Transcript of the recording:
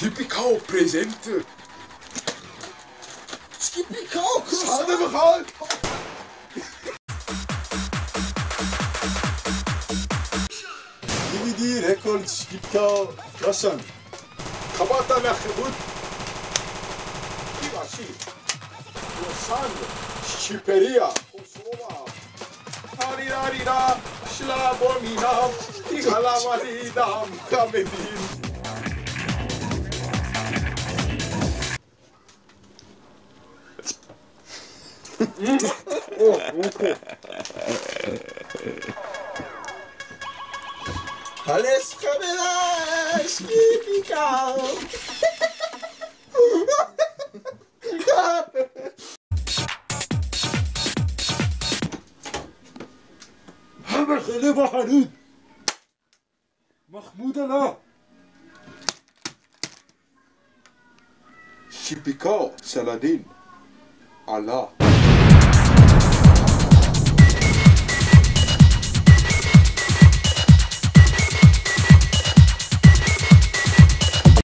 Tippikau Präsente. Tippikau, Sahne Bechal. DVD halt. Records Tippikau Russian. Kabata Mechibut. Iwashi. Russian. Chiperia. Kosova. Tarirarira. Schlabomina. Tigalamari Dam Kamedin. Alles Kameras typical. Khili baharid. Mahmoud Allah. Typical Saladin. Allah.